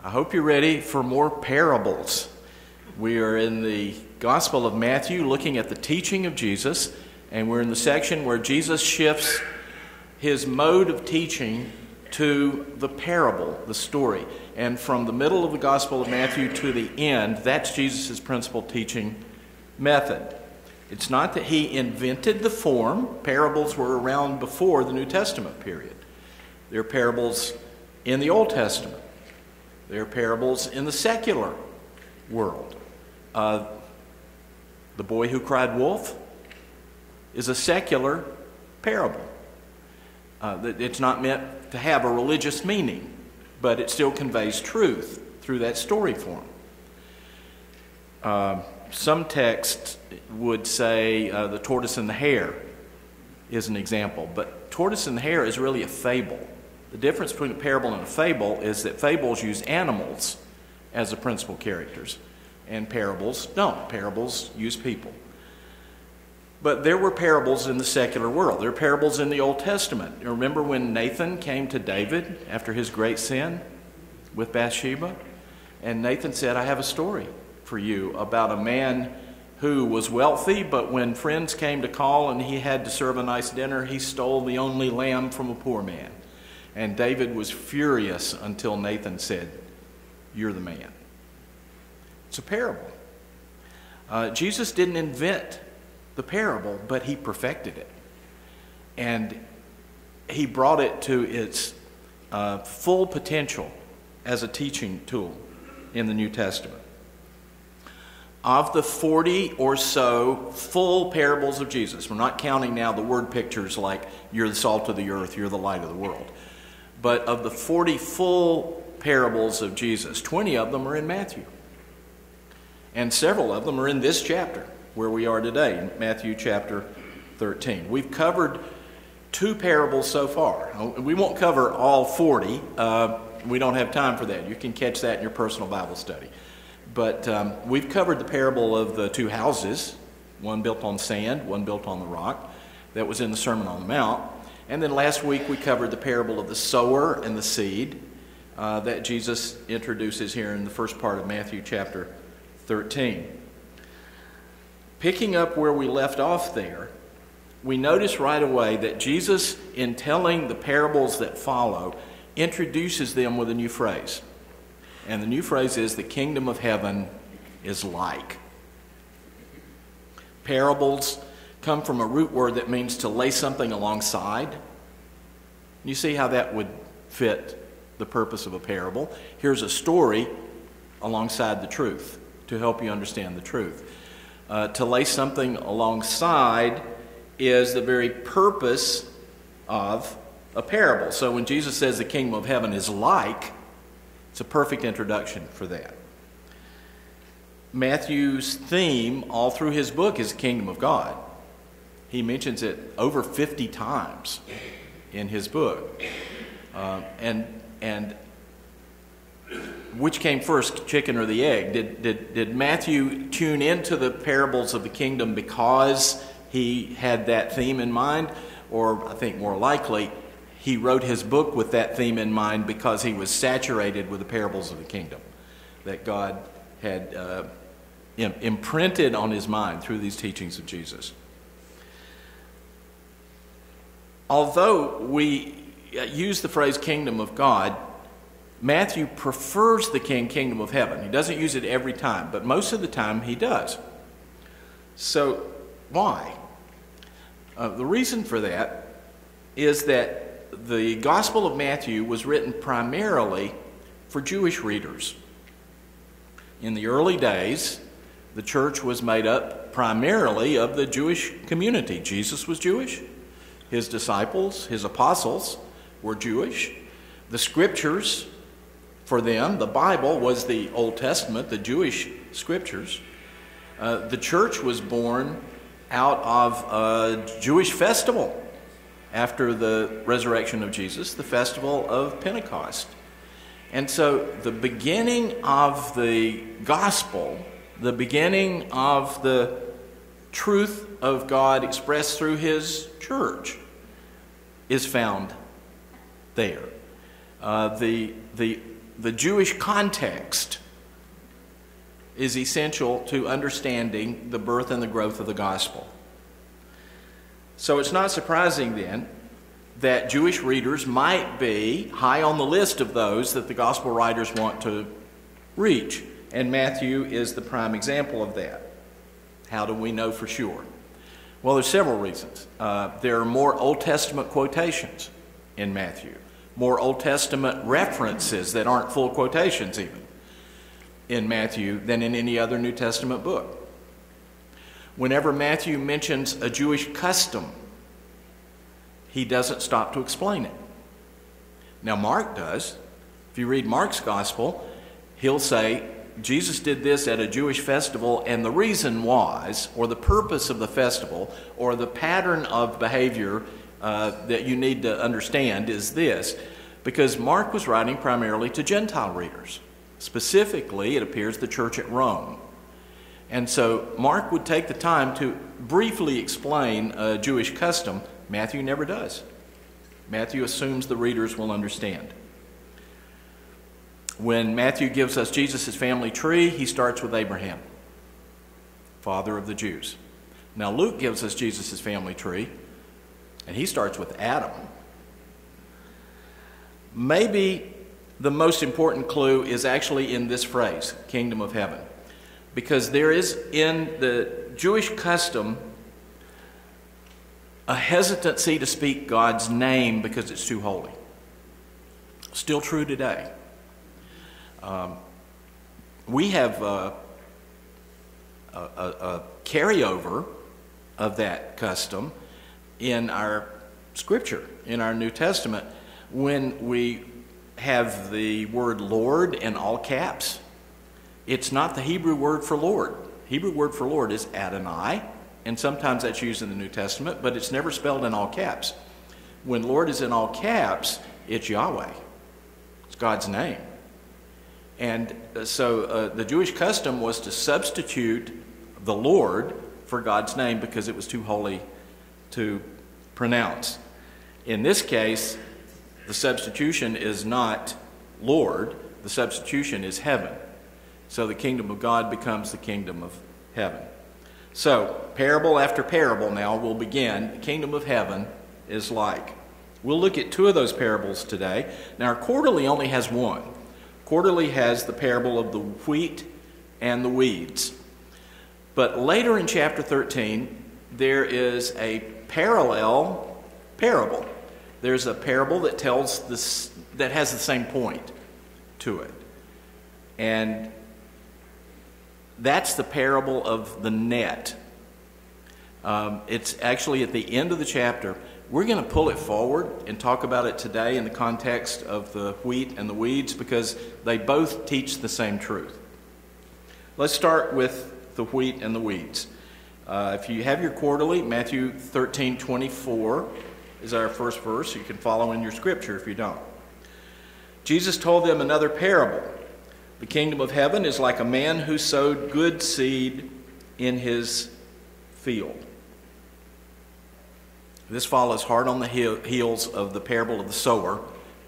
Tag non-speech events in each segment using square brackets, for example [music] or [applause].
I hope you're ready for more parables. We are in the Gospel of Matthew looking at the teaching of Jesus, and we're in the section where Jesus shifts his mode of teaching to the parable, the story. And from the middle of the Gospel of Matthew to the end, that's Jesus' principal teaching method. It's not that he invented the form, parables were around before the New Testament period. There are parables in the Old Testament. There are parables in the secular world. Uh, the boy who cried wolf is a secular parable. Uh, it's not meant to have a religious meaning, but it still conveys truth through that story form. Uh, some texts would say uh, the tortoise and the hare is an example, but tortoise and the hare is really a fable. The difference between a parable and a fable is that fables use animals as the principal characters, and parables don't. Parables use people. But there were parables in the secular world. There are parables in the Old Testament. Remember when Nathan came to David after his great sin with Bathsheba? And Nathan said, I have a story for you about a man who was wealthy, but when friends came to call and he had to serve a nice dinner, he stole the only lamb from a poor man. And David was furious until Nathan said, You're the man. It's a parable. Uh, Jesus didn't invent the parable, but he perfected it. And he brought it to its uh, full potential as a teaching tool in the New Testament. Of the 40 or so full parables of Jesus, we're not counting now the word pictures like you're the salt of the earth, you're the light of the world but of the 40 full parables of Jesus, 20 of them are in Matthew. And several of them are in this chapter where we are today, Matthew chapter 13. We've covered two parables so far. We won't cover all 40. Uh, we don't have time for that. You can catch that in your personal Bible study. But um, we've covered the parable of the two houses, one built on sand, one built on the rock, that was in the Sermon on the Mount. And then last week we covered the parable of the sower and the seed uh, that Jesus introduces here in the first part of Matthew chapter 13. Picking up where we left off there, we notice right away that Jesus, in telling the parables that follow, introduces them with a new phrase. And the new phrase is the kingdom of heaven is like. Parables come from a root word that means to lay something alongside. You see how that would fit the purpose of a parable. Here's a story alongside the truth to help you understand the truth. Uh, to lay something alongside is the very purpose of a parable. So when Jesus says the kingdom of heaven is like, it's a perfect introduction for that. Matthew's theme all through his book is the kingdom of God. He mentions it over 50 times in his book. Uh, and, and which came first, chicken or the egg? Did, did, did Matthew tune into the parables of the kingdom because he had that theme in mind? Or I think more likely, he wrote his book with that theme in mind because he was saturated with the parables of the kingdom that God had uh, imprinted on his mind through these teachings of Jesus although we uh, use the phrase kingdom of God, Matthew prefers the king kingdom of heaven. He doesn't use it every time, but most of the time he does. So, why? Uh, the reason for that is that the Gospel of Matthew was written primarily for Jewish readers. In the early days, the church was made up primarily of the Jewish community. Jesus was Jewish, his disciples, his apostles, were Jewish. The scriptures for them, the Bible was the Old Testament, the Jewish scriptures. Uh, the church was born out of a Jewish festival after the resurrection of Jesus, the festival of Pentecost. And so the beginning of the gospel, the beginning of the truth of God expressed through His church is found there. Uh, the, the the Jewish context is essential to understanding the birth and the growth of the gospel. So it's not surprising then that Jewish readers might be high on the list of those that the gospel writers want to reach. And Matthew is the prime example of that. How do we know for sure? Well, there's several reasons. Uh, there are more Old Testament quotations in Matthew, more Old Testament references that aren't full quotations, even in Matthew, than in any other New Testament book. Whenever Matthew mentions a Jewish custom, he doesn't stop to explain it. Now, Mark does. If you read Mark's gospel, he'll say, Jesus did this at a Jewish festival, and the reason was, or the purpose of the festival, or the pattern of behavior uh, that you need to understand is this because Mark was writing primarily to Gentile readers. Specifically, it appears the church at Rome. And so Mark would take the time to briefly explain a Jewish custom. Matthew never does. Matthew assumes the readers will understand. When Matthew gives us Jesus' family tree, he starts with Abraham, father of the Jews. Now, Luke gives us Jesus' family tree, and he starts with Adam. Maybe the most important clue is actually in this phrase, kingdom of heaven because there is in the Jewish custom a hesitancy to speak God's name because it's too holy. Still true today. Um, we have uh, a, a, a carryover of that custom in our scripture, in our New Testament, when we have the word Lord in all caps it's not the Hebrew word for Lord. Hebrew word for Lord is Adonai, and sometimes that's used in the New Testament, but it's never spelled in all caps. When Lord is in all caps, it's Yahweh. It's God's name. And uh, so uh, the Jewish custom was to substitute the Lord for God's name because it was too holy to pronounce. In this case, the substitution is not Lord, the substitution is heaven. So the kingdom of God becomes the kingdom of heaven. So, parable after parable now will begin. The kingdom of heaven is like. We'll look at two of those parables today. Now, our quarterly only has one. Quarterly has the parable of the wheat and the weeds. But later in chapter 13, there is a parallel parable. There's a parable that tells this that has the same point to it. And that's the parable of the net. Um, it's actually at the end of the chapter. We're going to pull it forward and talk about it today in the context of the wheat and the weeds because they both teach the same truth. Let's start with the wheat and the weeds. Uh, if you have your quarterly, Matthew 13 24 is our first verse. You can follow in your scripture if you don't. Jesus told them another parable. The kingdom of heaven is like a man who sowed good seed in his field. This follows hard on the heels of the parable of the sower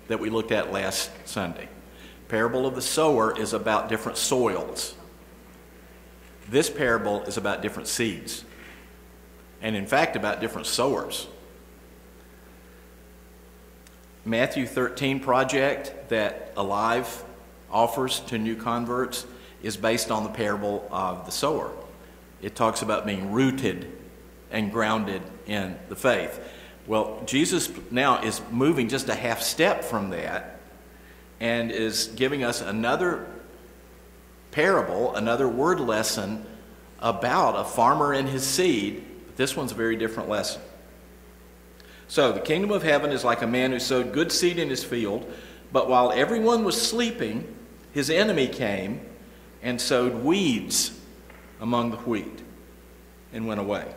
that we looked at last Sunday. Parable of the sower is about different soils. This parable is about different seeds, and in fact, about different sowers. Matthew 13 project that Alive offers to new converts is based on the parable of the sower. It talks about being rooted and grounded in the faith. Well, Jesus now is moving just a half step from that and is giving us another parable, another word lesson about a farmer and his seed. But this one's a very different lesson. So, the kingdom of heaven is like a man who sowed good seed in his field, but while everyone was sleeping, his enemy came and sowed weeds among the wheat and went away.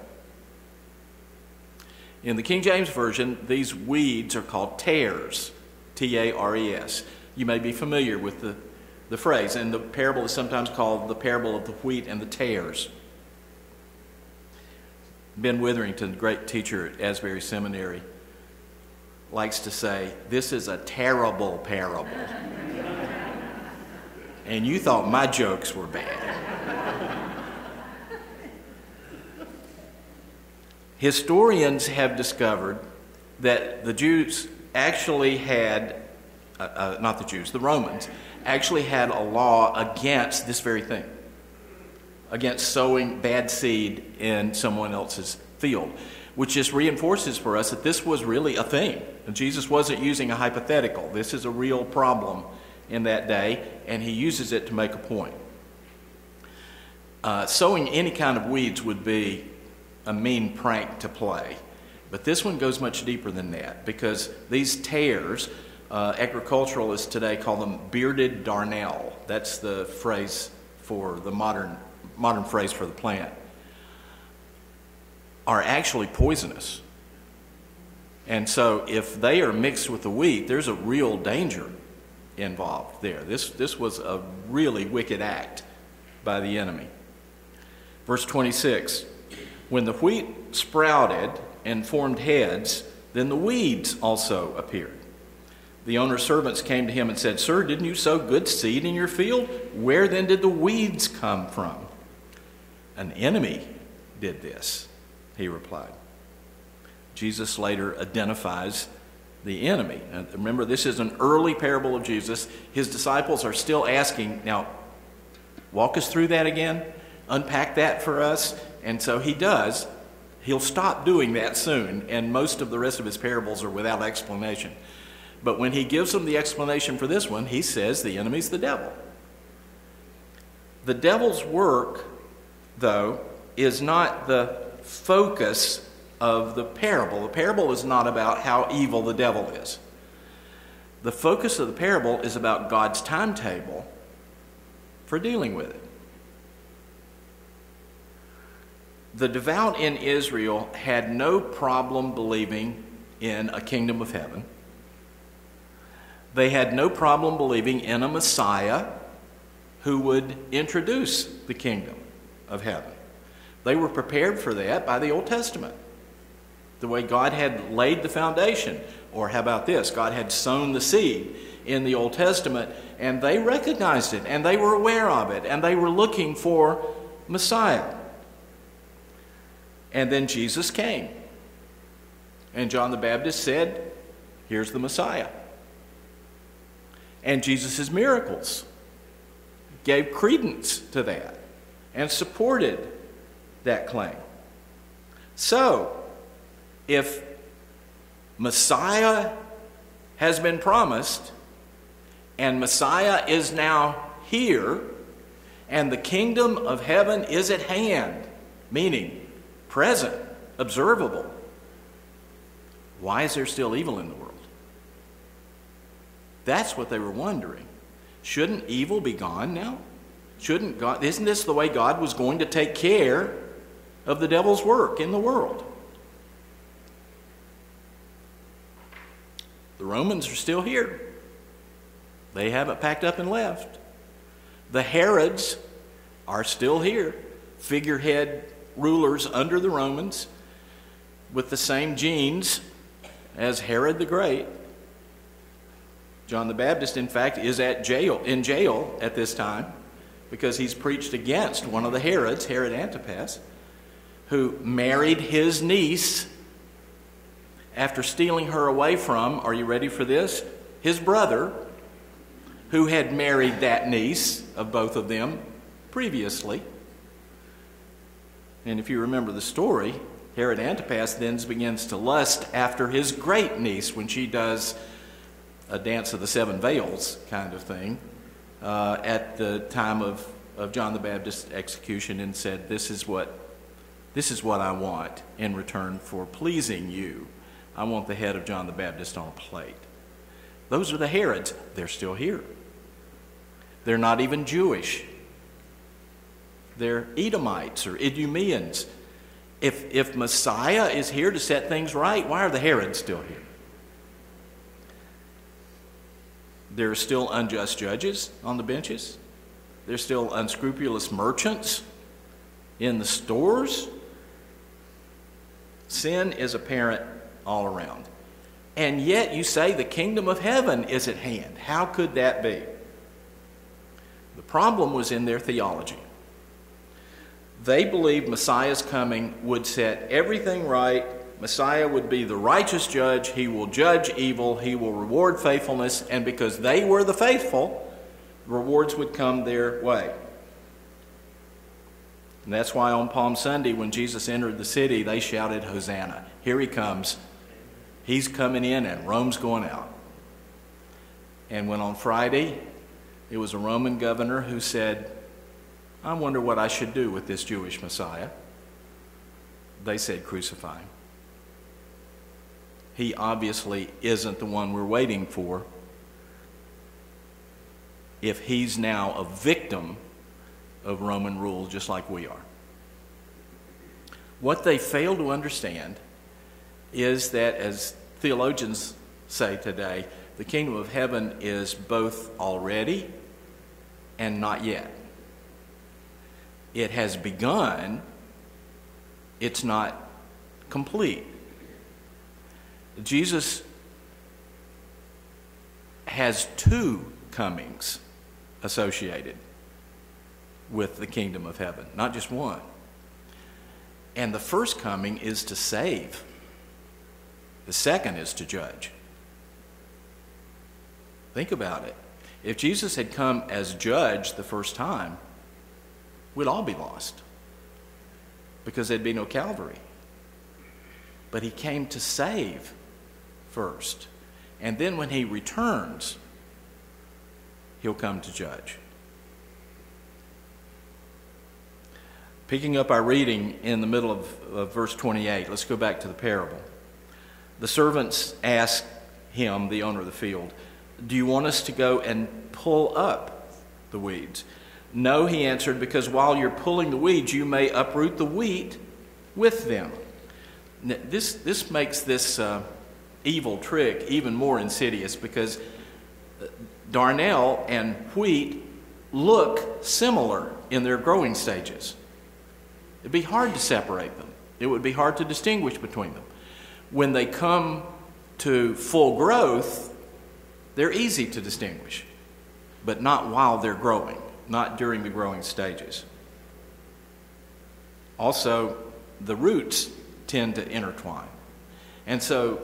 In the King James Version, these weeds are called tares, T A R E S. You may be familiar with the, the phrase, and the parable is sometimes called the parable of the wheat and the tares. Ben Witherington, great teacher at Asbury Seminary, likes to say, This is a terrible parable. [laughs] and you thought my jokes were bad. Historians have discovered that the Jews actually had, uh, uh, not the Jews, the Romans, actually had a law against this very thing, against sowing bad seed in someone else's field, which just reinforces for us that this was really a thing. Jesus wasn't using a hypothetical. This is a real problem in that day, and he uses it to make a point. Uh, sowing any kind of weeds would be a mean prank to play. But this one goes much deeper than that because these tares, uh, agriculturalists today call them bearded darnel. That's the phrase for the modern, modern phrase for the plant, are actually poisonous. And so if they are mixed with the wheat, there's a real danger involved there. This, this was a really wicked act by the enemy. Verse 26 When the wheat sprouted and formed heads, then the weeds also appeared. The owner's servants came to him and said, Sir, didn't you sow good seed in your field? Where then did the weeds come from? An enemy did this, he replied. Jesus later identifies the enemy. And remember, this is an early parable of Jesus. His disciples are still asking, now, walk us through that again, unpack that for us. And so he does. He'll stop doing that soon, and most of the rest of his parables are without explanation. But when he gives them the explanation for this one, he says the enemy's the devil. The devil's work, though, is not the focus of the parable. The parable is not about how evil the devil is. The focus of the parable is about God's timetable for dealing with it. The devout in Israel had no problem believing in a kingdom of heaven. They had no problem believing in a Messiah who would introduce the kingdom of heaven. They were prepared for that by the Old Testament the way God had laid the foundation. Or how about this? God had sown the seed in the Old Testament, and they recognized it, and they were aware of it, and they were looking for Messiah. And then Jesus came. And John the Baptist said, Here's the Messiah. And Jesus' miracles gave credence to that and supported that claim. So, if Messiah has been promised and Messiah is now here and the kingdom of heaven is at hand, meaning present, observable, why is there still evil in the world? That's what they were wondering. Shouldn't evil be gone now? Shouldn't God, isn't this the way God was going to take care of the devil's work in the world? The Romans are still here. They haven't packed up and left. The Herods are still here, figurehead rulers under the Romans with the same genes as Herod the Great. John the Baptist, in fact, is at jail in jail at this time because he's preached against one of the Herods, Herod Antipas, who married his niece after stealing her away from, are you ready for this? His brother, who had married that niece of both of them previously. And if you remember the story, Herod Antipas then begins to lust after his great niece when she does a dance of the seven veils kind of thing uh, at the time of, of John the Baptist's execution and said, This is what this is what I want in return for pleasing you. I want the head of John the Baptist on a plate. Those are the Herods. They're still here. They're not even Jewish. They're Edomites or Idumeans. If, if Messiah is here to set things right, why are the Herods still here? There are still unjust judges on the benches. There's still unscrupulous merchants in the stores. Sin is apparent all around. And yet you say the kingdom of heaven is at hand. How could that be? The The problem was in their theology. They believed Messiah's coming would set everything right. Messiah would be the righteous judge. He will judge evil. He will reward faithfulness. And because they were the faithful, rewards would come their way. And that's why on Palm Sunday, when Jesus entered the city, they shouted, Hosanna. Here he comes. He's coming in, and Rome's going out. And when on Friday, it was a Roman governor who said, I wonder what I should do with this Jewish Messiah. They said, Crucify him. He obviously isn't the one we're waiting for if he's now a victim of Roman rule just like we are. What they fail to understand is that, as theologians say today, the kingdom of heaven is both already and not yet. It has begun, it's not complete. Jesus has two comings associated with the kingdom of heaven, not just one. And the first coming is to save, the second is to judge. Think about it. If Jesus had come as judge the first time, we'd all be lost because there'd be no Calvary. But he came to save first. And then when he returns, he'll come to judge. Picking up our reading in the middle of, of verse 28, let's go back to the parable. The servants ask him, the owner of the field, Do you want us to go and pull up the weeds? No, he answered, because while you're pulling the weeds, you may uproot the wheat with them. Now, this, this makes this uh, evil trick even more insidious because uh, darnel and wheat look similar in their growing stages. It'd be hard to separate them, it would be hard to distinguish between them. When they come to full growth, they're easy to distinguish, but not while they're growing, not during the growing stages. Also, the roots tend to intertwine. And so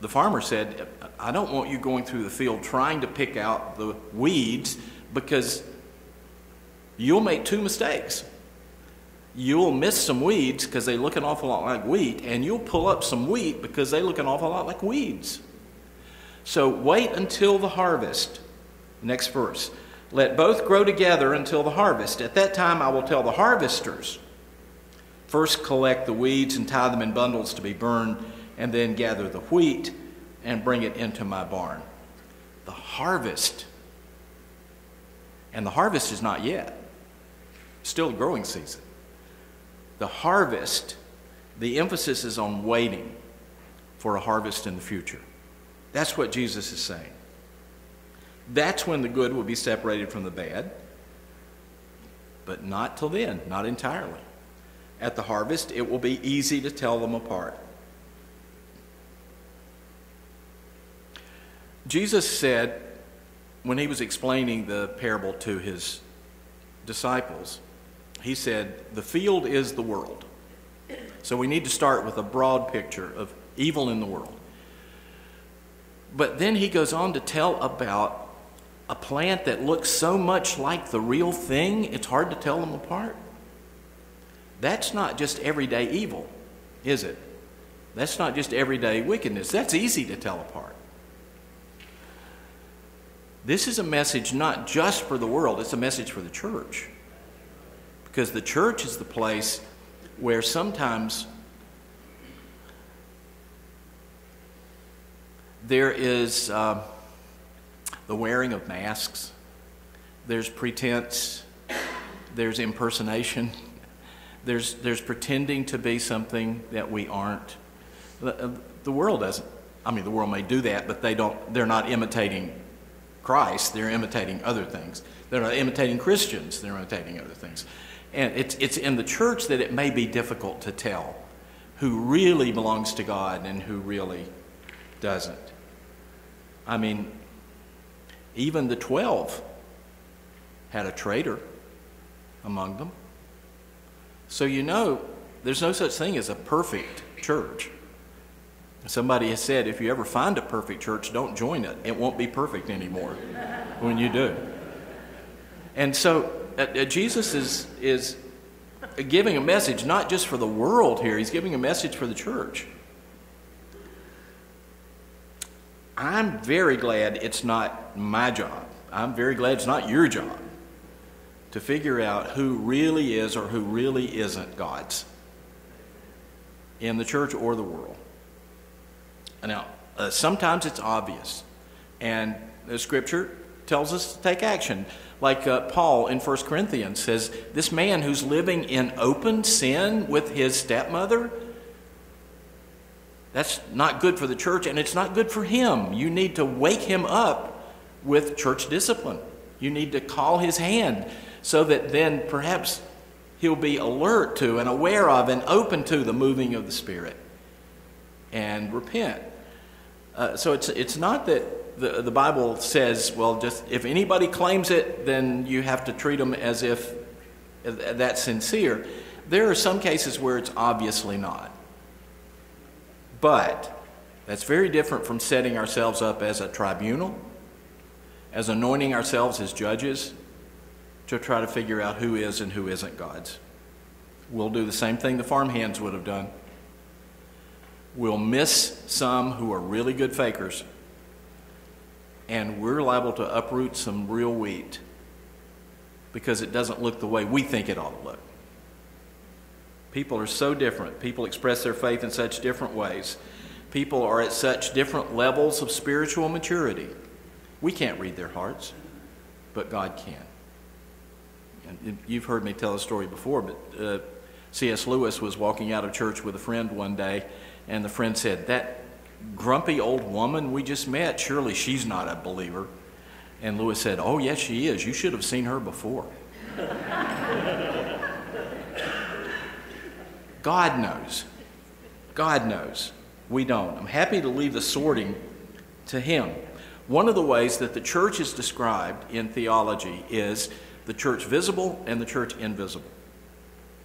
the farmer said, I don't want you going through the field trying to pick out the weeds because you'll make two mistakes you'll miss some weeds because they look an awful lot like wheat, and you'll pull up some wheat because they look an awful lot like weeds. So wait until the harvest. Next verse. Let both grow together until the harvest. At that time I will tell the harvesters first collect the weeds and tie them in bundles to be burned, and then gather the wheat and bring it into my barn. The harvest. And the harvest is not yet, still growing season the harvest, the emphasis is on waiting for a harvest in the future. That's what Jesus is saying. That's when the good will be separated from the bad, but not till then, not entirely. At the harvest, it will be easy to tell them apart. Jesus said, when he was explaining the parable to his disciples, he said, The field is the world. So we need to start with a broad picture of evil in the world. But then he goes on to tell about a plant that looks so much like the real thing, it's hard to tell them apart. That's not just everyday evil, is it? That's not just everyday wickedness. That's easy to tell apart. This is a message not just for the world, it's a message for the church. Because the church is the place where sometimes there is uh, the wearing of masks, there's pretense, there's impersonation, there's, there's pretending to be something that we aren't. The, uh, the world doesn't. I mean, the world may do that, but they don't, they're not imitating Christ, they're imitating other things. They're not imitating Christians, they're imitating other things. And it's, it's in the church that it may be difficult to tell who really belongs to God and who really doesn't. I mean, even the 12 had a traitor among them. So you know there's no such thing as a perfect church. Somebody has said if you ever find a perfect church, don't join it. It won't be perfect anymore when you do. And so uh, uh, Jesus is, is giving a message not just for the world here, he's giving a message for the church. I'm very glad it's not my job. I'm very glad it's not your job to figure out who really is or who really isn't God's in the church or the world. Now, uh, sometimes it's obvious, and the scripture tells us to take action. Like uh, Paul in 1 Corinthians says, this man who's living in open sin with his stepmother, that's not good for the church and it's not good for him. You need to wake him up with church discipline. You need to call his hand so that then perhaps he'll be alert to and aware of and open to the moving of the Spirit and repent. Uh, so it's, it's not that the, the Bible says, well, just if anybody claims it, then you have to treat them as if that's sincere. There are some cases where it's obviously not. But that's very different from setting ourselves up as a tribunal, as anointing ourselves as judges to try to figure out who is and who isn't God's. We'll do the same thing the farmhands would have done. We'll miss some who are really good fakers, and we're liable to uproot some real wheat because it doesn't look the way we think it ought to look. People are so different. People express their faith in such different ways. People are at such different levels of spiritual maturity. We can't read their hearts, but God can. And you've heard me tell a story before, but uh, C.S. Lewis was walking out of church with a friend one day, and the friend said, That grumpy old woman we just met, surely she's not a believer. And Lewis said, Oh, yes, she is. You should have seen her before. [laughs] God knows. God knows. We don't. I'm happy to leave the sorting to Him. One of the ways that the church is described in theology is the church visible and the church invisible.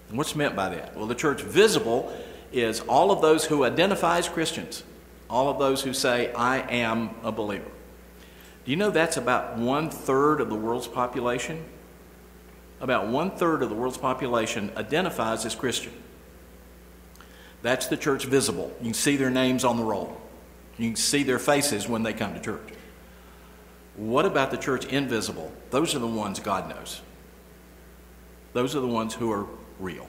And what's meant by that? Well, the church visible is all of those who identify as Christians, all of those who say, I am a believer. Do you know that's about one third of the world's population? About one third of the world's population identifies as Christian. That's the church visible. You can see their names on the roll. You can see their faces when they come to church. What about the church invisible? Those are the ones God knows. Those are the ones who are real.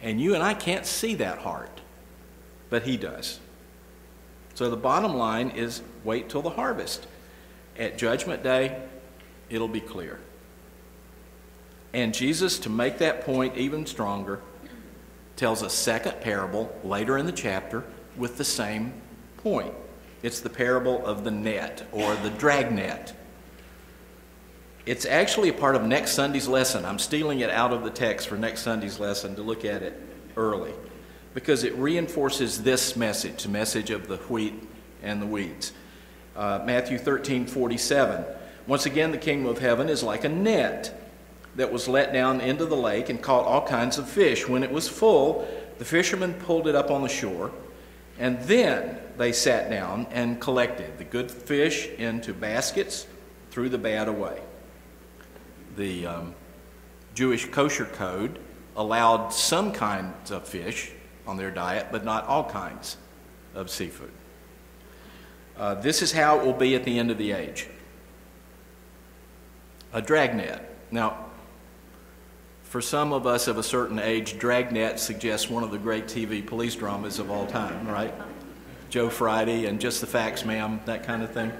And you and I can't see that heart, but He does. So the bottom line is wait till the harvest. At Judgment Day, it'll be clear. And Jesus, to make that point even stronger, tells a second parable later in the chapter with the same point. It's the parable of the net or the dragnet. It's actually a part of next Sunday's lesson. I'm stealing it out of the text for next Sunday's lesson to look at it early because it reinforces this message, the message of the wheat and the weeds. Uh, Matthew 13 47. Once again, the kingdom of heaven is like a net that was let down into the lake and caught all kinds of fish. When it was full, the fishermen pulled it up on the shore. And then they sat down and collected the good fish into baskets, threw the bad away. The um, Jewish kosher code allowed some kinds of fish on their diet, but not all kinds of seafood. Uh, this is how it will be at the end of the age a dragnet. Now, for some of us of a certain age, Dragnet suggests one of the great TV police dramas of all time, right? Joe Friday and Just the Facts, Ma'am, that kind of thing.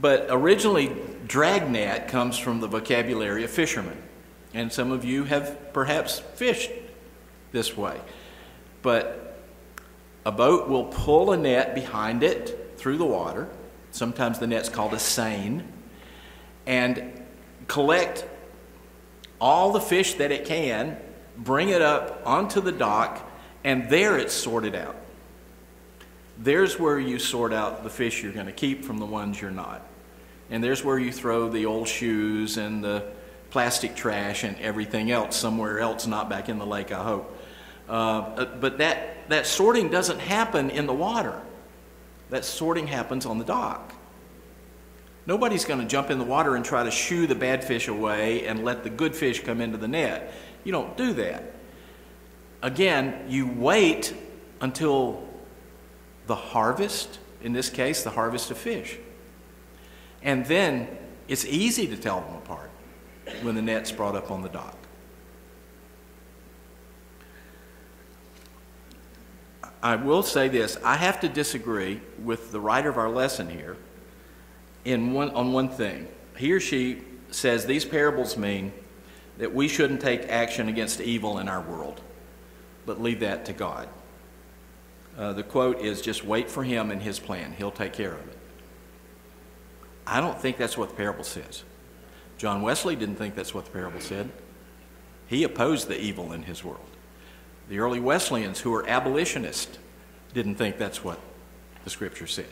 But originally, dragnet comes from the vocabulary of fishermen. And some of you have perhaps fished this way. But a boat will pull a net behind it through the water. Sometimes the net's called a seine. And collect all the fish that it can, bring it up onto the dock, and there it's sorted out. There's where you sort out the fish you're going to keep from the ones you're not. And there's where you throw the old shoes and the plastic trash and everything else somewhere else, not back in the lake, I hope. Uh, but that, that sorting doesn't happen in the water. That sorting happens on the dock. Nobody's going to jump in the water and try to shoo the bad fish away and let the good fish come into the net. You don't do that. Again, you wait until the harvest, in this case, the harvest of fish. And then it's easy to tell them apart when the net's brought up on the dock. I will say this I have to disagree with the writer of our lesson here in one, on one thing. He or she says these parables mean that we shouldn't take action against evil in our world, but leave that to God. Uh, the quote is just wait for him and his plan, he'll take care of it. I don't think that's what the parable says. John Wesley didn't think that's what the parable said. He opposed the evil in his world. The early Wesleyans, who were abolitionists, didn't think that's what the scripture said.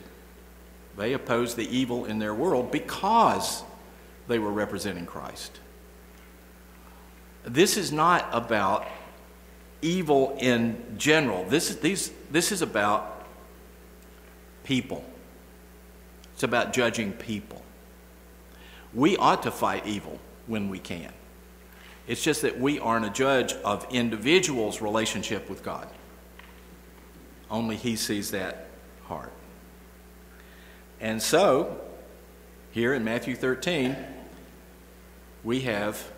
They opposed the evil in their world because they were representing Christ. This is not about evil in general. This, these, this is about people. It's about judging people. We ought to fight evil when we can. It's just that we aren't a judge of individuals' relationship with God. Only He sees that heart. And so, here in Matthew 13, we have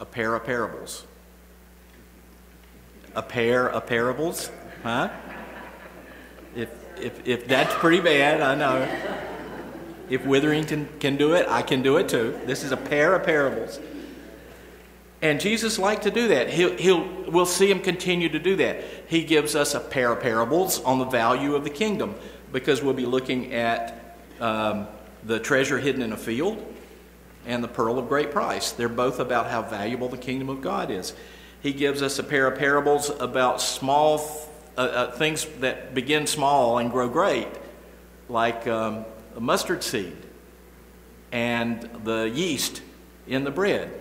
a pair of parables. A pair of parables? Huh? If, if, if that's pretty bad, I know. If Witherington can do it, I can do it too. This is a pair of parables. And Jesus liked to do that. He'll, he'll, we'll see him continue to do that. He gives us a pair of parables on the value of the kingdom because we'll be looking at um, the treasure hidden in a field and the pearl of great price. They're both about how valuable the kingdom of God is. He gives us a pair of parables about small uh, uh, things that begin small and grow great, like um, a mustard seed and the yeast in the bread.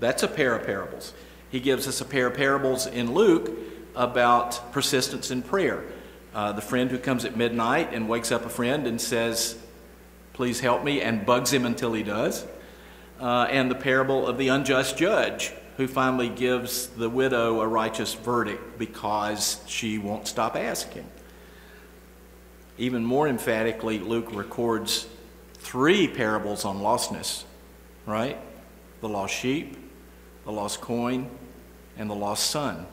That's a pair of parables. He gives us a pair of parables in Luke about persistence in prayer. Uh, the friend who comes at midnight and wakes up a friend and says, Please help me, and bugs him until he does. Uh, and the parable of the unjust judge who finally gives the widow a righteous verdict because she won't stop asking. Even more emphatically, Luke records three parables on lostness, right? The lost sheep, the lost coin, and the lost son,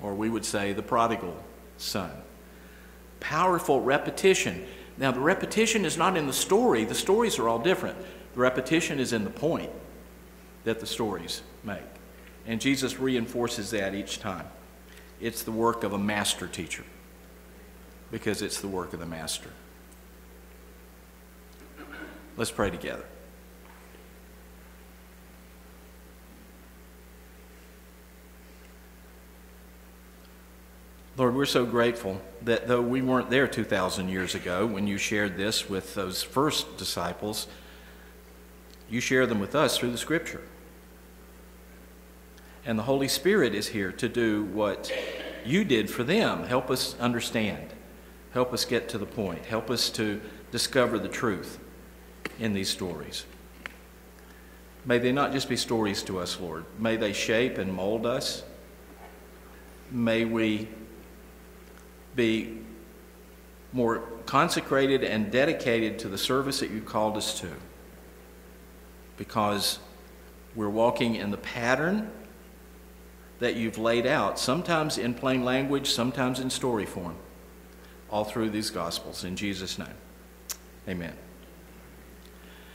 or we would say the prodigal son powerful repetition. Now, the repetition is not in the story, the stories are all different. The repetition is in the point that the stories make. And Jesus reinforces that each time. It's the work of a master teacher because it's the work of the master. Let's pray together. Lord, we're so grateful that though we weren't there 2,000 years ago when you shared this with those first disciples, you share them with us through the Scripture. And the Holy Spirit is here to do what you did for them. Help us understand. Help us get to the point. Help us to discover the truth in these stories. May they not just be stories to us, Lord. May they shape and mold us. May we be more consecrated and dedicated to the service that you called us to because we're walking in the pattern that you've laid out, sometimes in plain language, sometimes in story form, all through these Gospels. In Jesus' name, amen.